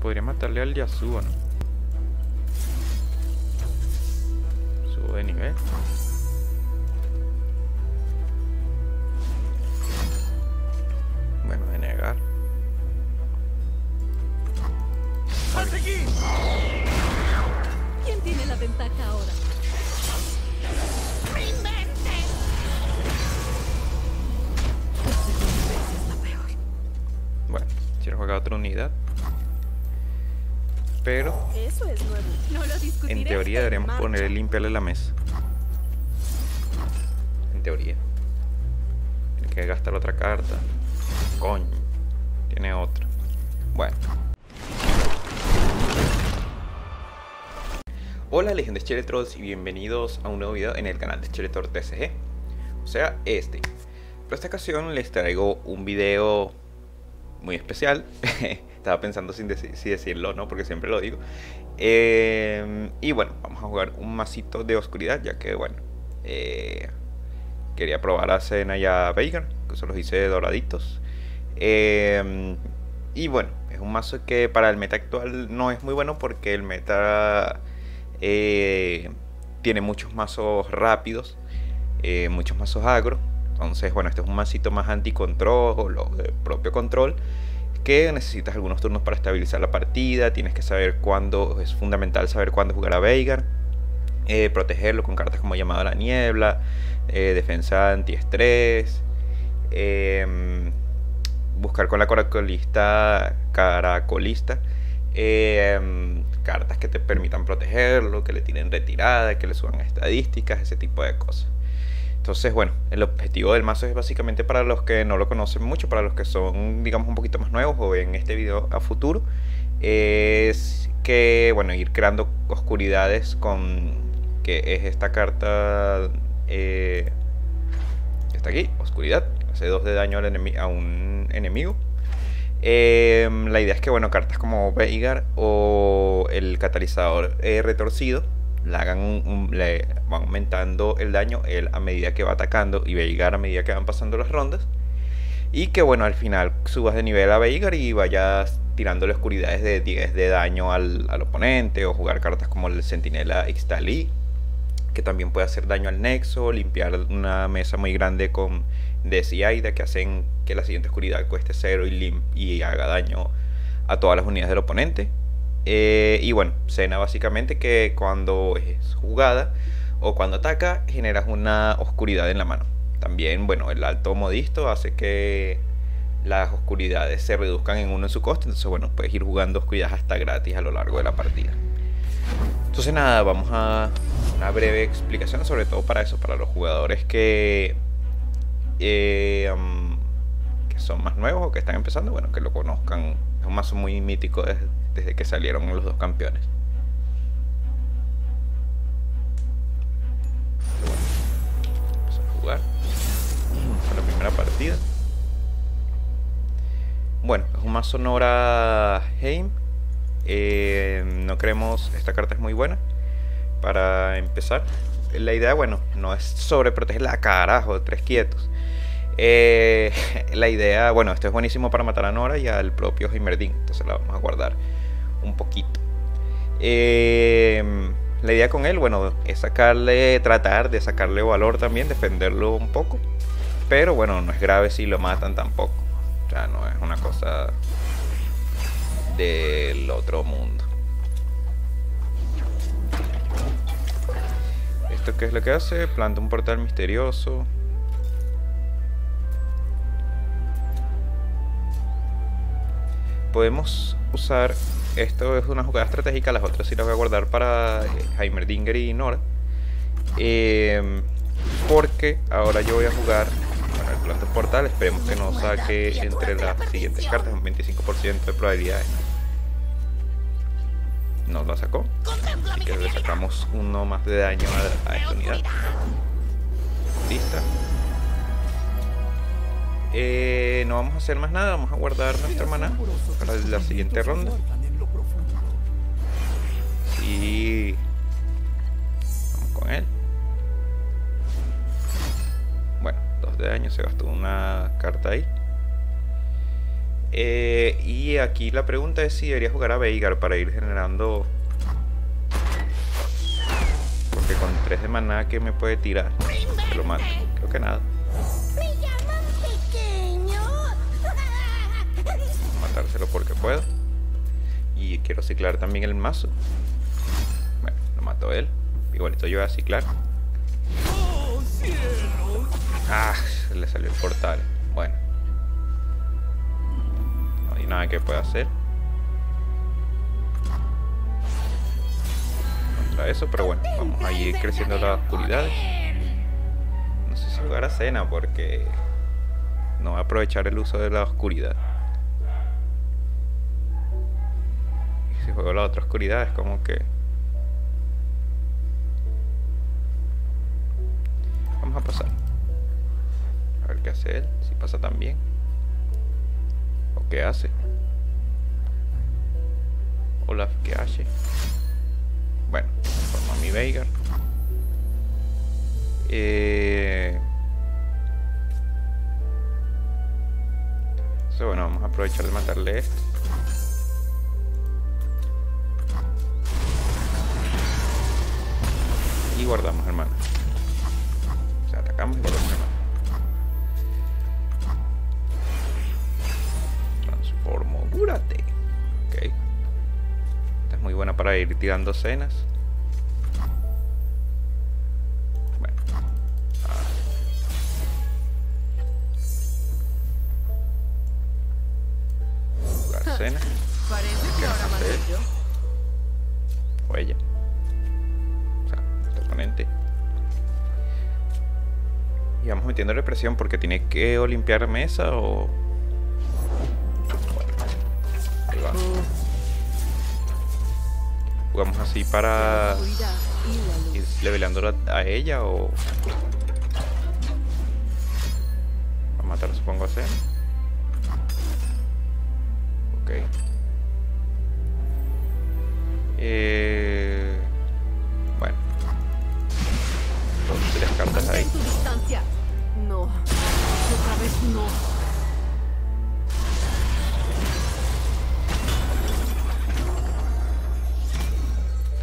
podría matarle al Yasuo, ¿no? Subo de nivel. Pero Eso es nuevo. No lo en teoría deberíamos poner limpiarle la mesa. En teoría. Tiene que gastar otra carta. Coño. Tiene otra. Bueno. Hola leyendas Cheletrolls y bienvenidos a un nuevo video en el canal de Cheletor TCG. O sea, este. Pero esta ocasión les traigo un video muy especial. Estaba pensando sin si decirlo no, porque siempre lo digo. Eh, y bueno, vamos a jugar un masito de oscuridad, ya que bueno, eh, quería probar a Cena y a Veigar, que se los hice doraditos. Eh, y bueno, es un mazo que para el meta actual no es muy bueno porque el meta tiene muchos mazos rápidos, muchos mazos agro. Entonces, bueno, este es un masito más anti-control o de propio control que necesitas algunos turnos para estabilizar la partida, tienes que saber cuándo, es fundamental saber cuándo jugar a Veigar, eh, protegerlo con cartas como llamada a la niebla, eh, defensa antiestrés, em, buscar con la caracolista, caracolista em, cartas que te permitan protegerlo, que le tienen retirada, que le suban estadísticas, ese tipo de cosas. Entonces, bueno, el objetivo del mazo es básicamente para los que no lo conocen mucho, para los que son, digamos, un poquito más nuevos o ven este video a futuro, es que, bueno, ir creando oscuridades con, que es esta carta, eh, está aquí, oscuridad, hace 2 de daño al a un enemigo. Em, la idea es que, bueno, cartas como Veigar o el catalizador eh, retorcido le hagan un- le van aumentando el daño él a medida que va atacando y Veigar a medida que van pasando las rondas. Y que bueno, al final subas de nivel a Veigar y vayas tirándole oscuridades de 10 de daño al, al oponente o jugar cartas como el Sentinela Ixtali, que también puede hacer daño al Nexo, limpiar una mesa muy grande con Des y Aida que hacen que la siguiente oscuridad cueste cero y, y haga daño a todas las unidades del oponente. Eh, y bueno, Cena básicamente que cuando es jugada o cuando ataca generas una oscuridad en la mano. También, bueno, el alto modisto hace que las oscuridades se reduzcan en uno en su coste. Entonces, bueno, puedes ir jugando oscuridades hasta gratis a lo largo de la partida. Entonces, nada, vamos a una breve explicación, sobre todo para eso, para los jugadores que, eh, que son más nuevos o que están empezando, bueno, que lo conozcan. Es un mazo muy mítico desde que salieron los dos campeones. Vamos a jugar a la primera partida. Bueno, es un mazo Nora Heim. Eh, no creemos, esta carta es muy buena para empezar. La idea, bueno, no es sobreprotegerla a carajo, tres quietos. Eh, la idea, bueno, esto es buenísimo para matar a Nora y al propio Heimerding, entonces la vamos a guardar un poquito. Eh, la idea con él, bueno, es sacarle, tratar de sacarle valor también, defenderlo un poco. Pero bueno, no es grave si lo matan tampoco. O sea, no es una cosa del otro mundo. ¿Esto qué es lo que hace? Planta un portal misterioso. Podemos usar. Esto es una jugada estratégica, las otras sí las voy a guardar para eh, Heimerdinger y Nora. Eh, porque ahora yo voy a jugar bueno, el planta portal. Esperemos que no saque entre las siguientes cartas un 25% de probabilidades. No lo sacó. Así que le sacamos uno más de daño a, esta unidad. Lista. Eh, no vamos a hacer más nada, vamos a guardar nuestra mana para la siguiente ronda. Y vamos con él. Bueno, dos de daño, se gastó una carta ahí. Eh, y aquí la pregunta es si debería jugar a Veigar para ir generando... Porque con 3 de maná que me puede tirar, que lo mato. Creo que nada. Matárselo porque puedo. Y quiero ciclar también el mazo. Bueno, lo mató él. Igualito yo voy a ciclar. Ah, le salió el portal. Bueno. No hay nada que pueda hacer. Contra eso, pero bueno, vamos a ir creciendo las oscuridades. No sé si jugar a cena porque no voy a aprovechar el uso de la oscuridad. Juego la otra oscuridad es como que... Vamos a pasar. A ver qué hace él, si pasa también. O qué hace. Olaf, ¿qué hace? Bueno, forma mi Veigar. Eh... Entonces, bueno, vamos a aprovechar de matarle esto. Y guardamos, hermano. O sea, atacamos y guardamos, hermano. Transformórate. Ok. Esta es muy buena para ir tirando cenas. Bueno. Ah. Jugar cena. Parece ¿Qué que ahora. O ella. Y vamos metiéndole presión porque tiene que o limpiar mesa o. Bueno, ahí va. Jugamos así para ir luz. levelando a ella o. A matar, supongo, a Zen. Ok. Eh, bueno. Dos, cartas ahí. Vez no.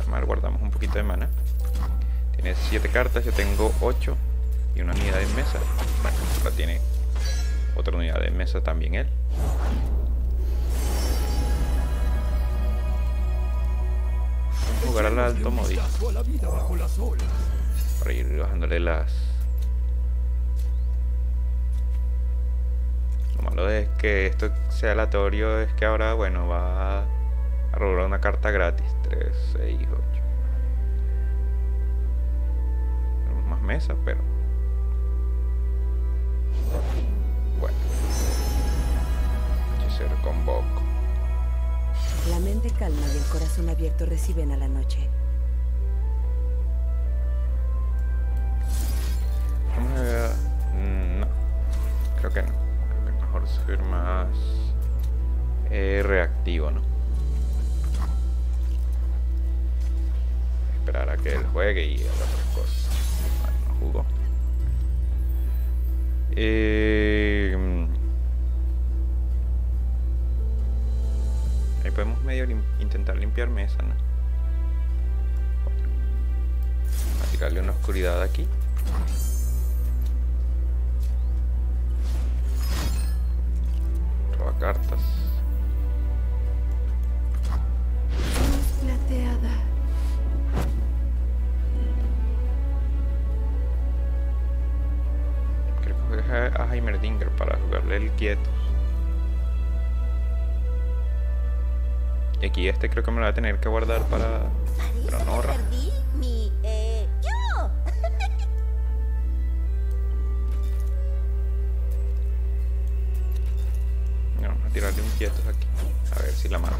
Mal, guardamos un poquito de mana. Tiene 7 cartas, yo tengo 8 y una unidad en mesa. Bueno, ahora tiene otra unidad en mesa también él. Vamos a jugar al alto la olas. para ir bajándole las. Malo de que esto sea aleatorio es que ahora, bueno, va a robar una carta gratis. 3, 6, 8. Tenemos más mesa, pero. Bueno. Hechicero convoco. La mente calma y el corazón abierto reciben a la noche. Vamos a ver. mm, No. Creo que no. Mejor más eh, reactivo, ¿no? Esperar a que él juegue y haga otras cosas. No jugó. Eh, ahí podemos medio intentar limpiar mesa, ¿no? A tirarle una oscuridad aquí. Quietos. Y aquí este creo que me lo voy a tener que guardar para... Pero no, perdí mi... Eh, no, Vamos a tirarle un quietos aquí. A ver si la mato.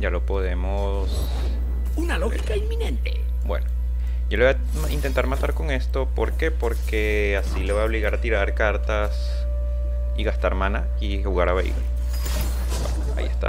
Ya lo podemos Una lógica inminente. bueno, yo le voy a intentar matar con esto. ¿Por qué? Porque así le voy a obligar a tirar cartas y gastar mana y jugar a Veigar. Bueno, ahí está.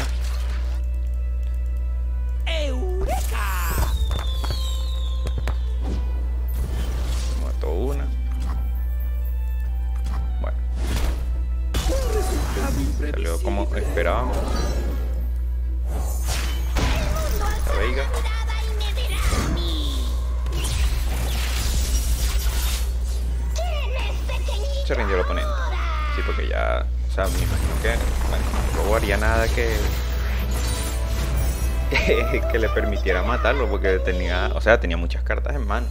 Porque tenía. O sea, tenía muchas cartas en mano.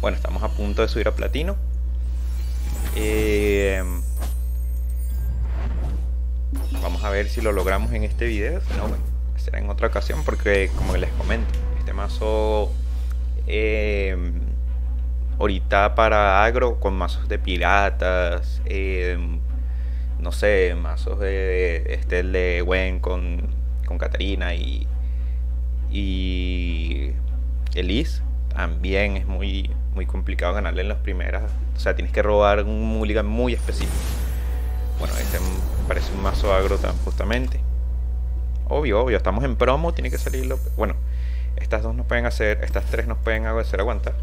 Bueno, estamos a punto de subir a platino. Eh, vamos a ver si lo logramos en este video. Si no, bueno, será en otra ocasión, porque como les comento, este mazo. eh, ahorita para agro con mazos de piratas, eh, no sé, mazos de este de Gwen con, con Katarina y, y Elise, también es muy, muy complicado ganarle en las primeras, o sea, tienes que robar un mulligan muy específico. Bueno, este parece un mazo agro tan justamente. Obvio, obvio, estamos en promo, tiene que salirlo. Bueno, estas dos nos pueden hacer, estas tres nos pueden hacer aguantar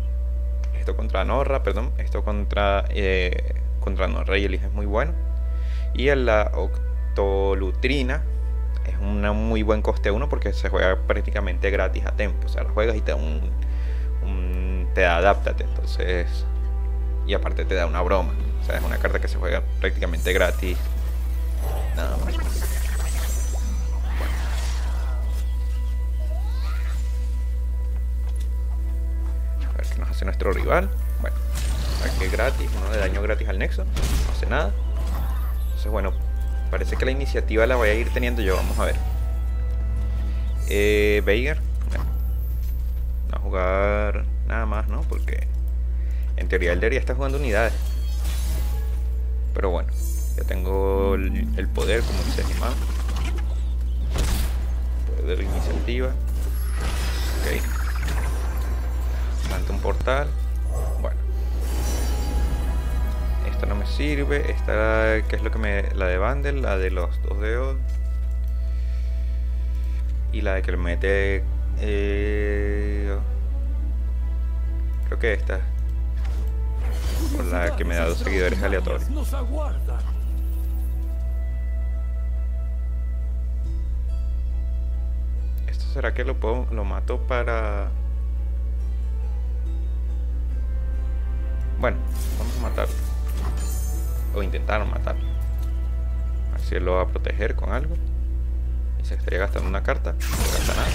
esto contra Norra, perdón, esto contra eh, contra Norra y Elise es muy bueno. Y en la Octolutrina es una muy buen coste 1 porque se juega prácticamente gratis a tempo, o sea, la juegas y te da un, un- te da adáptate, entonces y aparte te da una broma, o sea, es una carta que se juega prácticamente gratis. Nada más. A ver qué nos hace nuestro rival. Bueno, ataque gratis, uno de daño gratis al Nexo. No hace nada. Entonces, bueno, parece que la iniciativa la voy a ir teniendo yo. Vamos a ver. Eh, Veigar. Bueno, no a jugar nada más, ¿no? Porque en teoría él debería estar jugando unidades. Pero bueno, ya tengo el, poder, como dice Animal. Poder de iniciativa. Ok. Planta un portal. Esta no me sirve. Esta, ¿qué es lo que me. La de Bundle, la de los dos dedos. Y la de que le mete. eh, creo que esta. Por la que me da dos seguidores aleatorios. ¿Esto será que lo puedo, lo mato para...? Bueno, vamos a matarlo. O intentar matarlo. A él lo va a proteger con algo. Y se estaría gastando una carta. No gasta nada.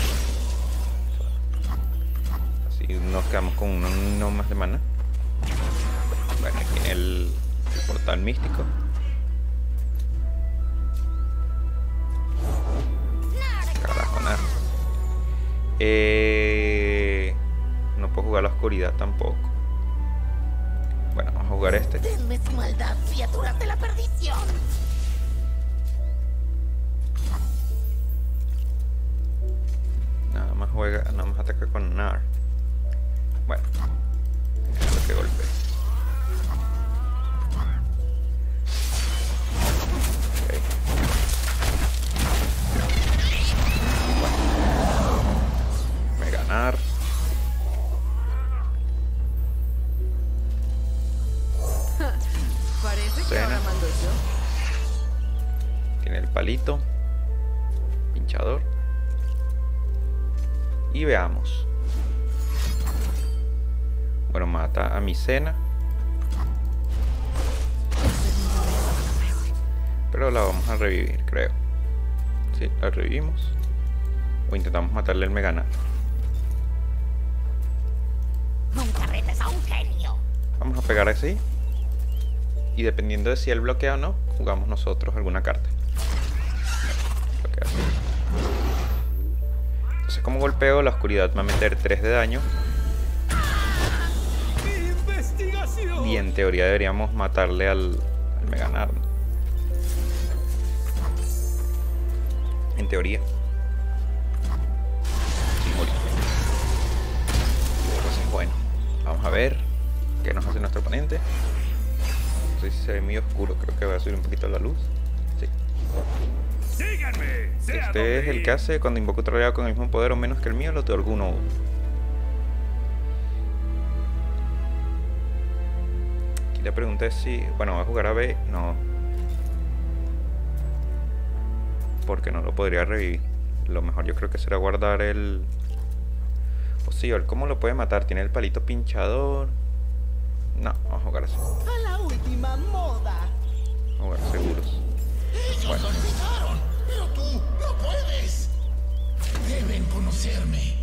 Así nos quedamos con uno, más de mana. Bueno, aquí en el, portal místico. Carajo, nada. Eh, no puedo jugar la oscuridad tampoco. Jugar este. Denme su maldad, criaturas de la perdición. Nada más juega, nada más ataca con Nar. Bueno, que golpee. A mi cena. Pero la vamos a revivir, creo. Sí, la revivimos. O intentamos matarle el Megana. Nunca retes a un genio. Vamos a pegar así. Y dependiendo de si él bloquea o no, jugamos nosotros alguna carta. Bloquea así. Entonces como golpeo, la oscuridad me va a meter 3 de daño. Y en teoría deberíamos matarle al, al Meganar. En teoría. Sí, morí. Entonces, bueno. Vamos a ver qué nos hace nuestro oponente. No sé si se ve muy oscuro. Creo que voy a subir un poquito la luz. Sí. Este es el que hace cuando invoca otro aliado con el mismo poder o menos que el mío, le otorga uno. Aquí la pregunta es si. Bueno, va a jugar a B. No. Porque no lo podría revivir. Lo mejor yo creo que será guardar el. O sí, cómo lo puede matar. Tiene el palito pinchador. No, vamos a jugar así. Vamos A la última moda. a jugar seguros. Bueno. olvidaron, pero tú no puedes. Deben conocerme.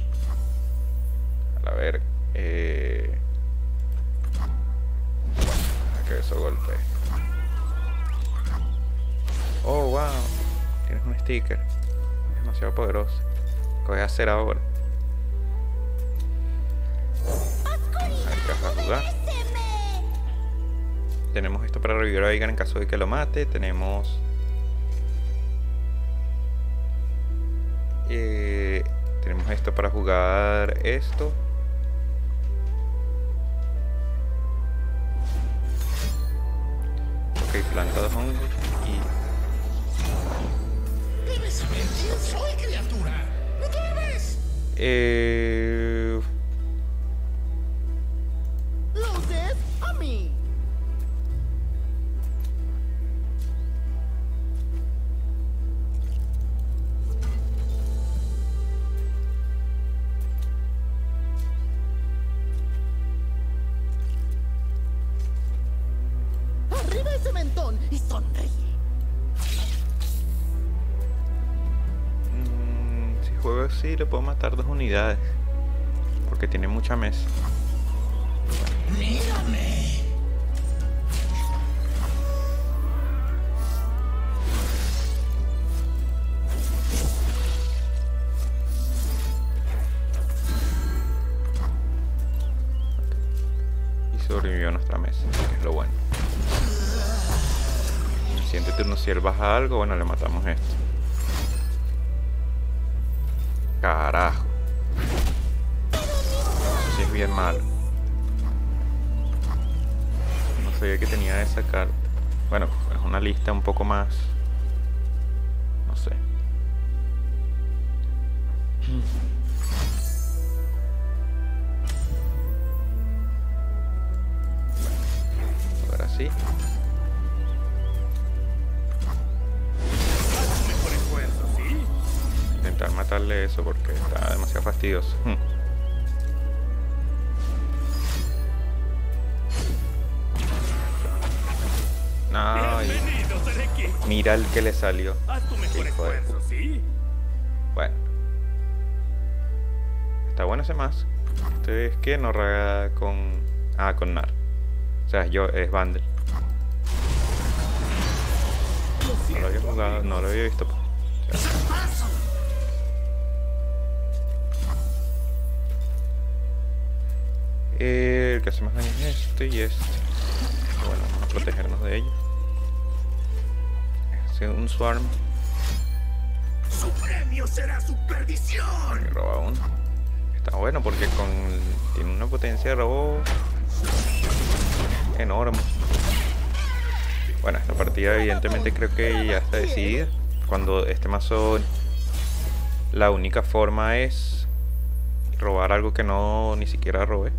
Sticker. Demasiado poderoso. ¿Qué voy a hacer ahora? A ver a jugar. Tenemos esto para revivir a Veigar en caso de que lo mate. Tenemos. Eh, tenemos esto para jugar esto. Eh, puedo matar dos unidades. Porque tiene mucha mesa. Mírame. Y sobrevivió nuestra mesa, que es lo bueno. En el siguiente turno, si él baja algo, bueno, le matamos esto. Carajo. Eso sí es bien malo. No sabía que tenía esa carta. Bueno, es una lista un poco más. Eso porque está demasiado fastidioso. Hmm. Mira el que le salió. Haz tu mejor Hijo de esfuerzo, ¿sí? Bueno. Está bueno ese más. Este es que no raga con. Ah, con Nar. O sea, yo es Vandal. No lo había jugado, no lo había visto. pues. Eh, el que hace más daño es este y este. Bueno, vamos a protegernos de ellos. Es un Swarm. Su premio será su perdición. Roba uno. Está bueno porque con tiene una potencia de robo enorme. Bueno, esta partida evidentemente creo que ya está decidida. Cuando este mazo la única forma es robar algo que no ni siquiera robé.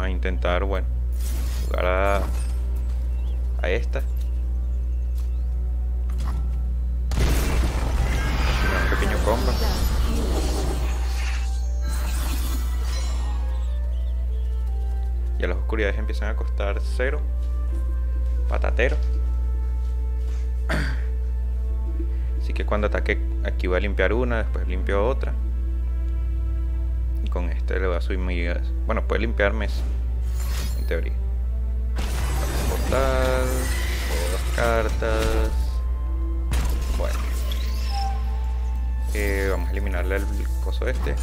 A intentar, bueno, jugar a, a esta. Un pequeño combo. Ya las oscuridades empiezan a costar cero. Patatero. Así que cuando ataque aquí voy a limpiar una, después limpio otra. Con este le voy a subir medidas. Bueno, puede limpiarme. En teoría. Portal. Dos cartas. Bueno. Eh, vamos a eliminarle el coso este.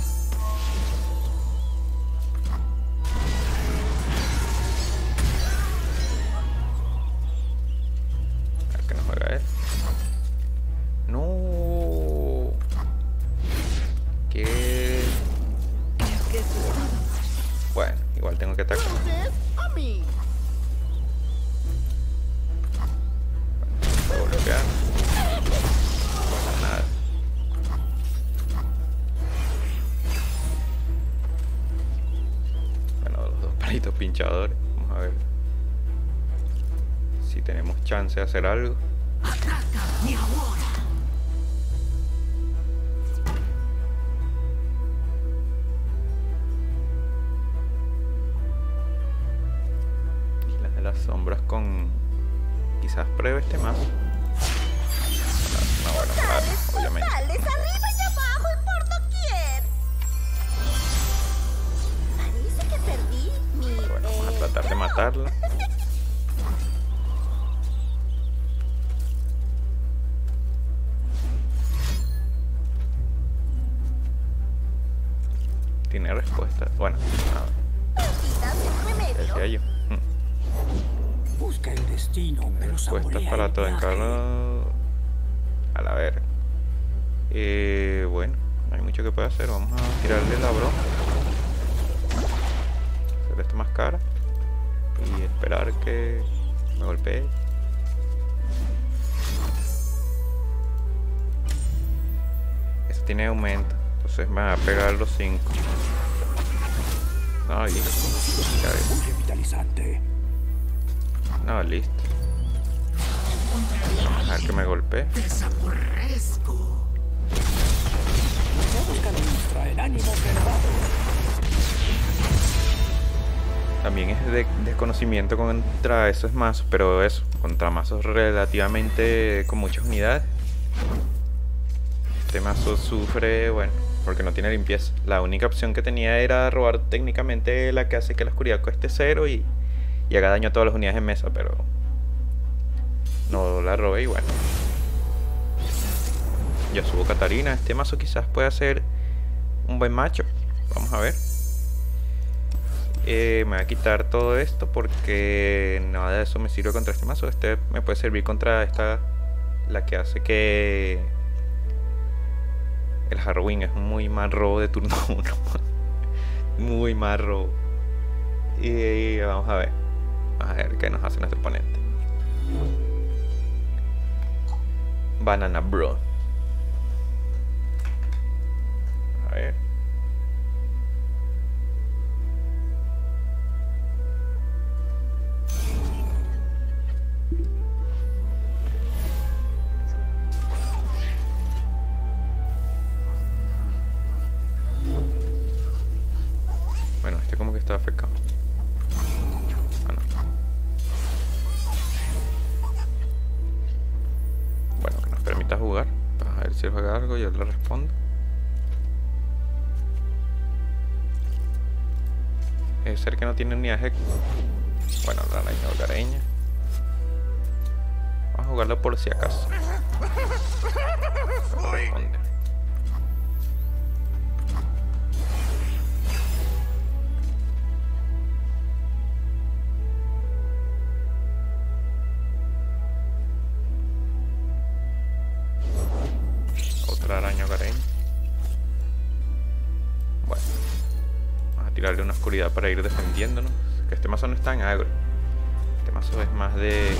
Palitos pinchadores. Vamos a ver si tenemos chance de hacer algo. Y las de las sombras con. Quizás pruebe este más. Eh, bueno, no hay mucho que pueda hacer. Vamos a tirarle la broma. Hacer esto más cara. Y esperar que me golpee. Eso tiene aumento. Entonces me va a pegar los 5. No, listo. Muy revitalizante. No, listo. Vamos a ver que me golpee. También es de desconocimiento contra esos mazos, pero eso, contra mazos relativamente con muchas unidades. Este mazo sufre, bueno, porque no tiene limpieza. La única opción que tenía era robar técnicamente la que hace que la oscuridad cueste cero y, y haga daño a todas las unidades en mesa, pero no la robé y bueno. Ya subo Catarina. Este mazo quizás pueda ser un buen macho. Vamos a ver. Eh, me voy a quitar todo esto porque nada de eso me sirve contra este mazo. Este me puede servir contra esta, la que hace que el Harrowing es muy mal robo de turno 1. muy mal robo. Y vamos a ver. Vamos a ver qué nos hace nuestro oponente. Banana Bro. Ver. Bueno, este como que está afectado. Ah, no. Bueno, que nos permita jugar. A ver si juega algo, yo le respondo. Ser que no tiene unidades. ex- Bueno, la araña hogareña. Vamos a jugarlo por si acaso. Para ir defendiéndonos. Que este mazo no es tan agro. Este mazo es más de...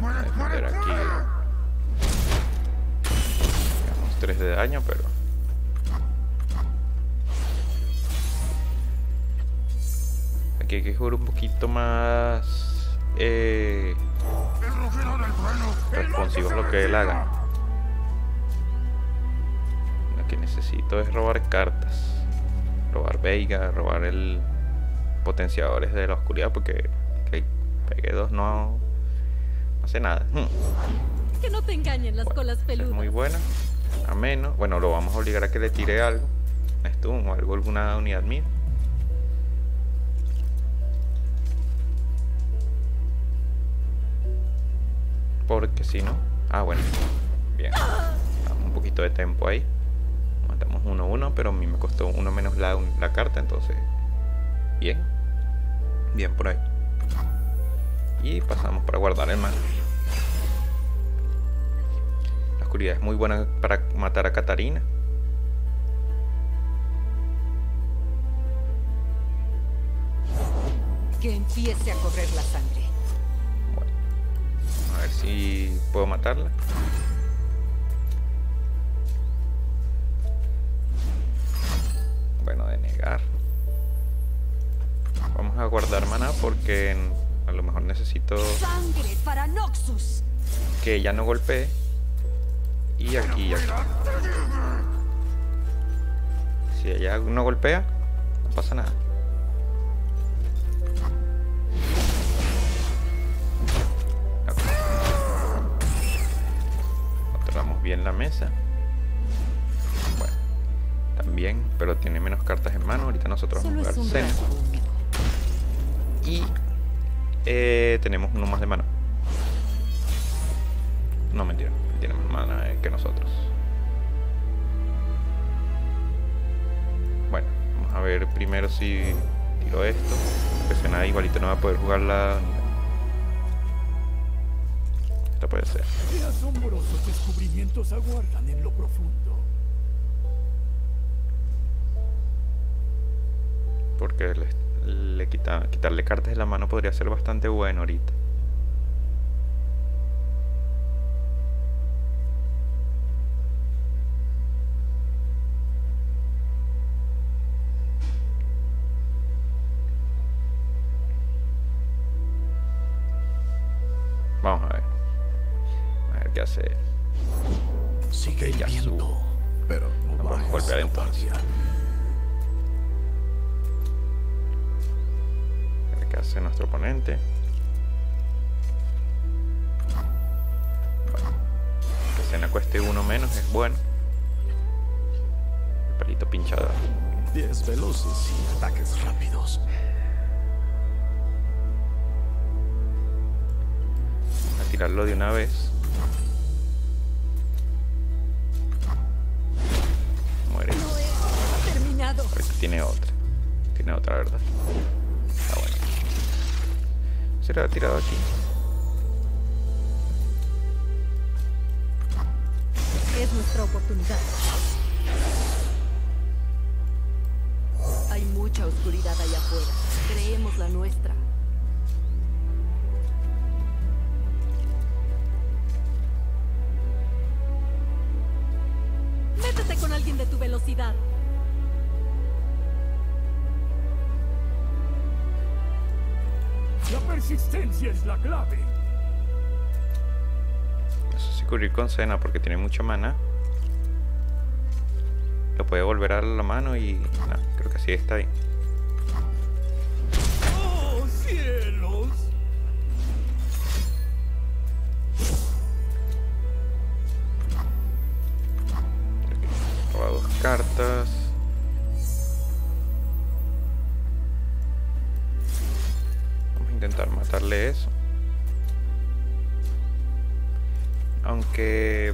Defender aquí. Digamos 3 de daño, pero... Aquí hay que jugar un poquito más... Eh, El rugido del trueno. responsivo a lo que él haga. Necesito es robar cartas. Robar Veiga, robar el potenciadores de la oscuridad porque que pegué dos no, no hace nada. Hmm. Que no te engañen las colas peludas. es muy buena. A menos. Bueno, lo vamos a obligar a que le tire algo. Un stun o algo, alguna unidad mía. Porque si no. Ah, bueno. Bien. Damos un poquito de tempo ahí. Matamos uno a uno, pero a mí me costó uno menos la, la carta, entonces. Bien. Bien por ahí. Y pasamos para guardar el mana. La oscuridad es muy buena para matar a Katarina. Que empiece a correr la sangre. Bueno, a ver si puedo matarla. Vamos a guardar mana porque a lo mejor necesito que ella no golpee. Y aquí y aquí. Si ella no golpea, no pasa nada. Ok. Controlamos bien la mesa. También, pero tiene menos cartas en mano. Ahorita nosotros vamos a jugar Zen. Y eh, tenemos uno más de mano. No, mentira. Tiene más mana eh, que nosotros. Bueno, vamos a ver primero si tiro esto. Porque si nada, igualito no va a poder jugar la unidad. Esto puede ser. ¿Qué asombrosos descubrimientos aguardan en lo profundo? Porque le, le quita, quitarle cartas de la mano podría ser bastante bueno ahorita. Vamos a ver. A ver qué hace. A ver qué hace nuestro oponente. Bueno, que Cena cueste uno menos es bueno. El palito pinchado. Pies veloces y ataques rápidos. A tirarlo de una vez. Muere. No he terminado. Ahorita tiene otra. Tiene otra, ¿verdad? Está bueno. Se lo ha tirado aquí. Es nuestra oportunidad. Hay mucha oscuridad allá afuera. Creemos la nuestra. Métete con alguien de tu velocidad. La persistencia es la clave. No sé si cubrir con Cena porque tiene mucha mana. Lo puede volver a la mano y. No, creo que así está bien.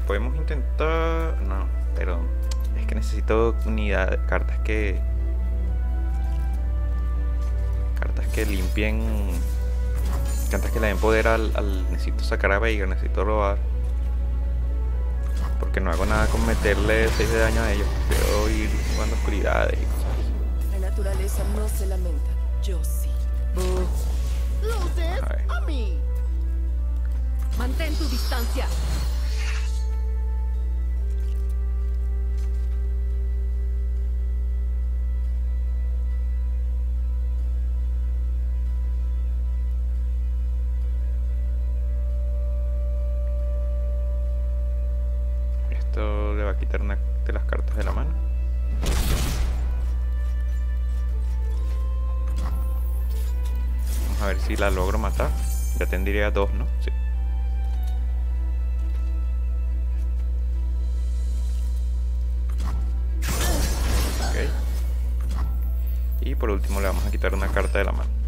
Podemos intentar... No, pero es que necesito unidad, cartas que... Cartas que limpien... Cartas que le den poder al... al- necesito sacar a Veigar, necesito robar. Porque no hago nada con meterle 6 de daño a ellos. Prefiero ir jugando oscuridades y cosas así. La naturaleza no se lamenta. Yo sí. Luces A a mí. Mantén tu distancia. la logro matar. Ya tendría dos, ¿no? Sí. Ok. Y por último le vamos a quitar una carta de la mano.